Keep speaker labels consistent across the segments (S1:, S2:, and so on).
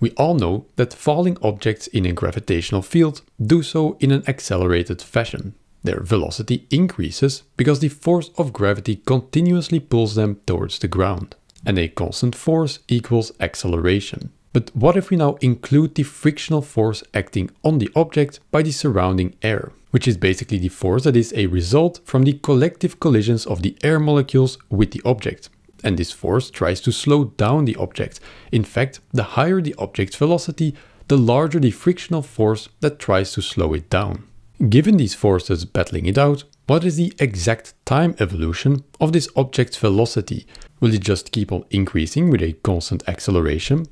S1: We all know that falling objects in a gravitational field do so in an accelerated fashion. Their velocity increases because the force of gravity continuously pulls them towards the ground. And a constant force equals acceleration. But what if we now include the frictional force acting on the object by the surrounding air, which is basically the force that is a result from the collective collisions of the air molecules with the object. And this force tries to slow down the object. In fact, the higher the object's velocity, the larger the frictional force that tries to slow it down. Given these forces battling it out, what is the exact time evolution of this object's velocity? Will it just keep on increasing with a constant acceleration?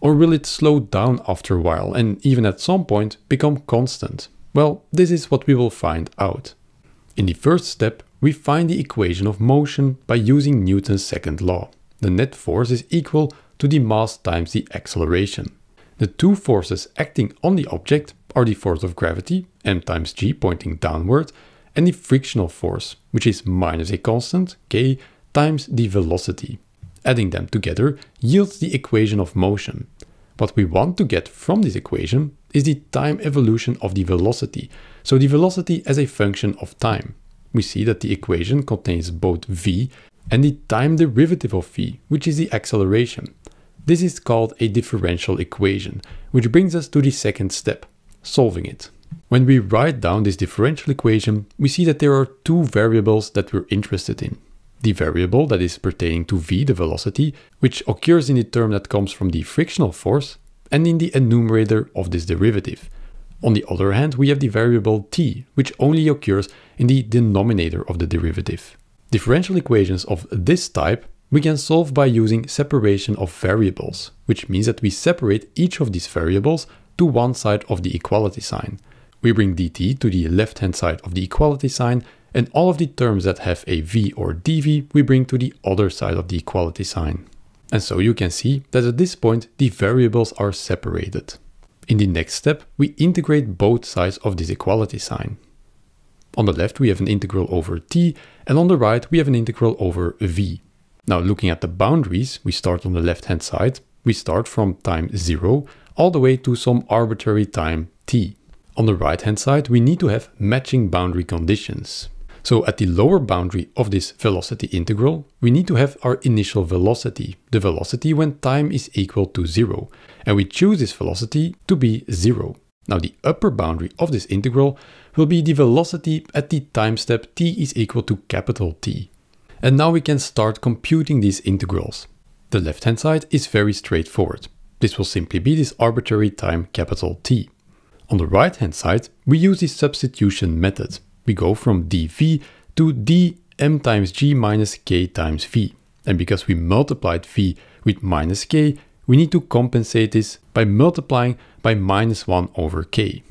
S1: Or will it slow down after a while and even at some point become constant? Well, this is what we will find out. In the first step, we find the equation of motion by using Newton's second law. The net force is equal to the mass times the acceleration. The two forces acting on the object are the force of gravity, m times g pointing downward, and the frictional force, which is minus a constant, k, times the velocity. Adding them together yields the equation of motion. What we want to get from this equation is the time evolution of the velocity, so the velocity as a function of time. We see that the equation contains both v and the time derivative of v, which is the acceleration. This is called a differential equation, which brings us to the second step, solving it. When we write down this differential equation, we see that there are two variables that we're interested in. The variable that is pertaining to v, the velocity, which occurs in the term that comes from the frictional force, and in the enumerator of this derivative. On the other hand, we have the variable t, which only occurs in the denominator of the derivative. Differential equations of this type we can solve by using separation of variables, which means that we separate each of these variables to one side of the equality sign. We bring dt to the left-hand side of the equality sign, and all of the terms that have a v or dv we bring to the other side of the equality sign. And so you can see that at this point the variables are separated. In the next step, we integrate both sides of this equality sign. On the left we have an integral over t, and on the right we have an integral over v. Now looking at the boundaries, we start on the left hand side. We start from time 0 all the way to some arbitrary time t. On the right hand side, we need to have matching boundary conditions. So at the lower boundary of this velocity integral, we need to have our initial velocity, the velocity when time is equal to zero. And we choose this velocity to be zero. Now the upper boundary of this integral will be the velocity at the time step t is equal to capital T. And now we can start computing these integrals. The left hand side is very straightforward. This will simply be this arbitrary time capital T. On the right hand side, we use the substitution method. We go from dv to dm times g minus k times v. And because we multiplied v with minus k, we need to compensate this by multiplying by minus 1 over k.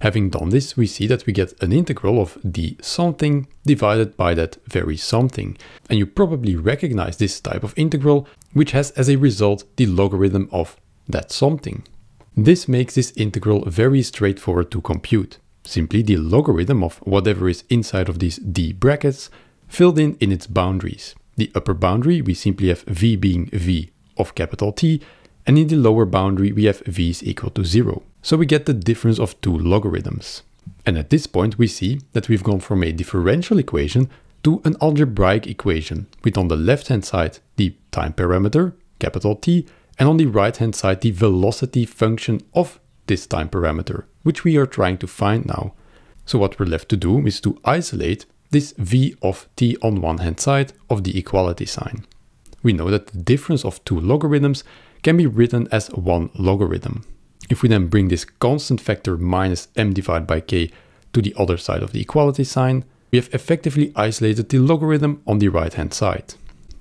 S1: Having done this, we see that we get an integral of d something divided by that very something. And you probably recognize this type of integral, which has as a result the logarithm of that something. This makes this integral very straightforward to compute. Simply the logarithm of whatever is inside of these d brackets filled in in its boundaries. The upper boundary we simply have v being v of capital T and in the lower boundary we have v is equal to 0. So we get the difference of two logarithms. And at this point we see that we've gone from a differential equation to an algebraic equation with on the left hand side the time parameter, capital T, and on the right hand side the velocity function of this time parameter, which we are trying to find now. So what we're left to do is to isolate this v of t on one hand side of the equality sign. We know that the difference of two logarithms can be written as one logarithm. If we then bring this constant factor minus m divided by k to the other side of the equality sign, we have effectively isolated the logarithm on the right hand side.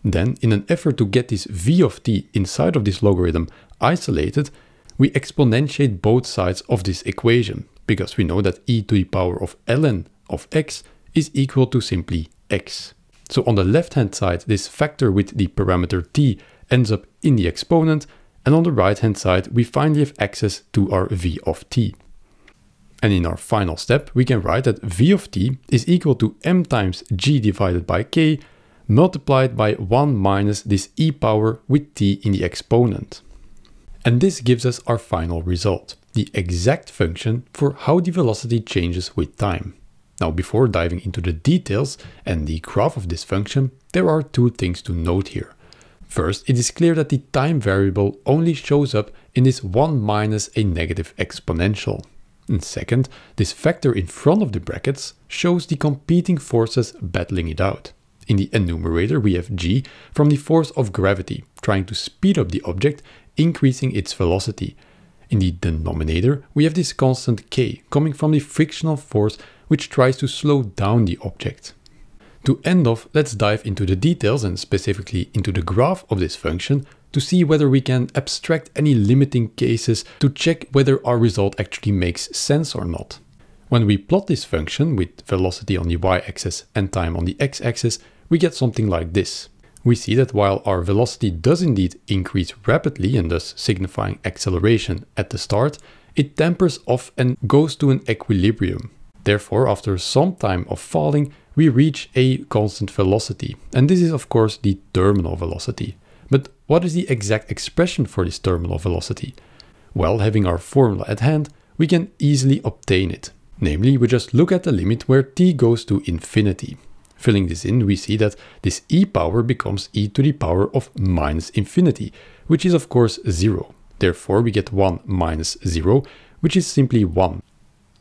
S1: Then, in an effort to get this v of t inside of this logarithm isolated, we exponentiate both sides of this equation, because we know that e to the power of ln of x is equal to simply x. So on the left hand side, this factor with the parameter t ends up in the exponent, and on the right hand side, we finally have access to our v of t. And in our final step, we can write that v of t is equal to m times g divided by k multiplied by 1 minus this e power with t in the exponent. And this gives us our final result, the exact function for how the velocity changes with time. Now, before diving into the details and the graph of this function, there are two things to note here. First, it is clear that the time variable only shows up in this 1 minus a negative exponential. And second, this factor in front of the brackets shows the competing forces battling it out. In the enumerator, we have g from the force of gravity, trying to speed up the object, increasing its velocity. In the denominator, we have this constant k, coming from the frictional force, which tries to slow down the object. To end off, let's dive into the details and specifically into the graph of this function to see whether we can abstract any limiting cases to check whether our result actually makes sense or not. When we plot this function with velocity on the y-axis and time on the x-axis, we get something like this. We see that while our velocity does indeed increase rapidly and thus signifying acceleration at the start, it tempers off and goes to an equilibrium. Therefore, after some time of falling, we reach a constant velocity. And this is of course the terminal velocity. But what is the exact expression for this terminal velocity? Well, having our formula at hand, we can easily obtain it. Namely, we just look at the limit where t goes to infinity. Filling this in, we see that this e power becomes e to the power of minus infinity, which is of course 0. Therefore, we get 1 minus 0, which is simply 1.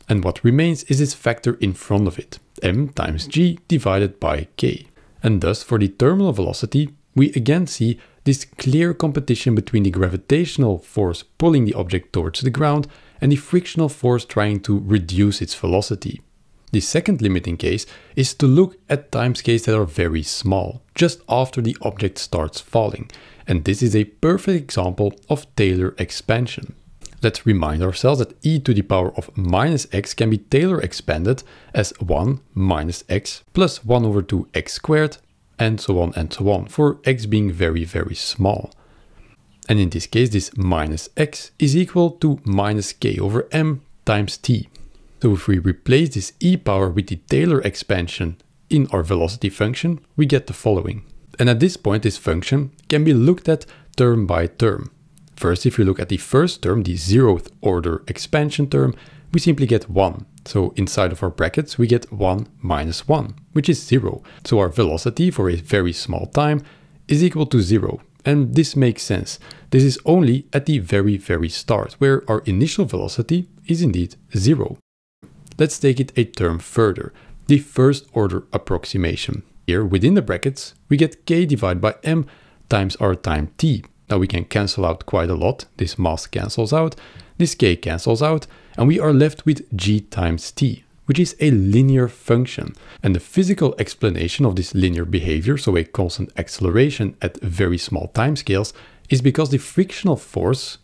S1: And what remains is this factor in front of it, m times g divided by k. And thus, for the terminal velocity, we again see this clear competition between the gravitational force pulling the object towards the ground and the frictional force trying to reduce its velocity. The second limiting case is to look at timescales that are very small, just after the object starts falling, and this is a perfect example of Taylor expansion. Let's remind ourselves that e to the power of minus x can be Taylor expanded as 1 minus x plus 1 over 2 x squared and so on and so on, for x being very very small. And in this case this minus x is equal to minus k over m times t. So if we replace this e power with the Taylor expansion in our velocity function, we get the following. And at this point this function can be looked at term by term. First, if you look at the first term, the zeroth order expansion term, we simply get 1. So inside of our brackets, we get 1 minus 1, which is 0. So our velocity for a very small time is equal to 0. And this makes sense. This is only at the very, very start, where our initial velocity is indeed 0. Let's take it a term further, the first order approximation. Here, within the brackets, we get k divided by m times our time t, now we can cancel out quite a lot. This mass cancels out, this k cancels out, and we are left with g times t, which is a linear function. And the physical explanation of this linear behavior, so a constant acceleration at very small timescales, is because the frictional force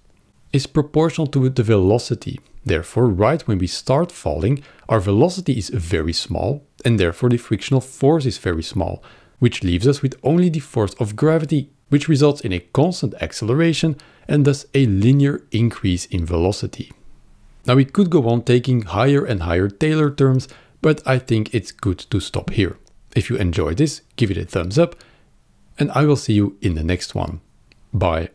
S1: is proportional to the velocity. Therefore, right when we start falling, our velocity is very small, and therefore the frictional force is very small, which leaves us with only the force of gravity which results in a constant acceleration and thus a linear increase in velocity. Now we could go on taking higher and higher Taylor terms, but I think it's good to stop here. If you enjoyed this, give it a thumbs up, and I will see you in the next one. Bye.